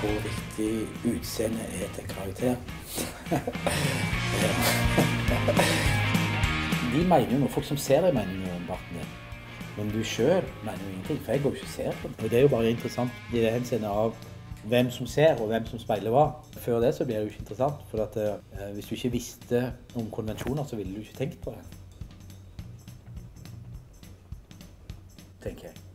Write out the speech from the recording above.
Hvor viktig utseende er til karakter. De mener jo noe, folk som ser deg, mener noe om barten din. Men du sjøl mener jo ingenting, for jeg går jo ikke og ser på den. Og det er jo bare interessant i det henseende av hvem som ser, og hvem som speiler hva. Før det så blir det jo ikke interessant, for at, eh, eh hvis du ikke visste om konvensjoner, så ville du ikke tenkt på det. Tenker jeg.